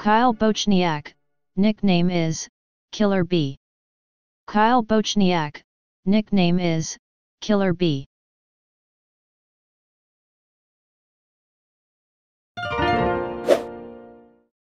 Kyle Bochniak, nickname is, Killer B. Kyle Bochniak, nickname is, Killer B.